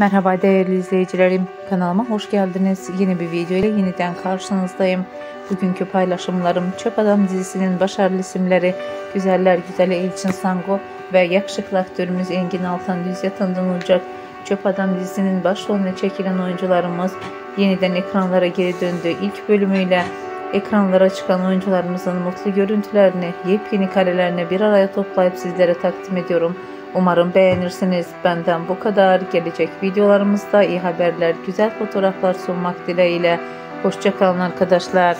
Merhaba değerli izleyicilerim. Kanalıma hoş geldiniz. Yeni bir video ile yeniden karşınızdayım. Bugünkü paylaşımlarım Çöp Adam dizisinin başarılı isimleri Güzeller Güzeli Elçin Sango ve yakışıklı aktörümüz Engin Altan Düz yatından olacak. Çöp Adam dizisinin başrolüne çekilen oyuncularımız yeniden ekranlara geri döndü. İlk bölümüyle ekranlara çıkan oyuncularımızın mutlu görüntülerini, yepyeni karelerini bir araya toplayıp sizlere takdim ediyorum. Umarım beğenirsiniz. Benden bu kadar. Gelecek videolarımızda iyi haberler, güzel fotoğraflar sunmak dileğiyle. Hoşçakalın arkadaşlar.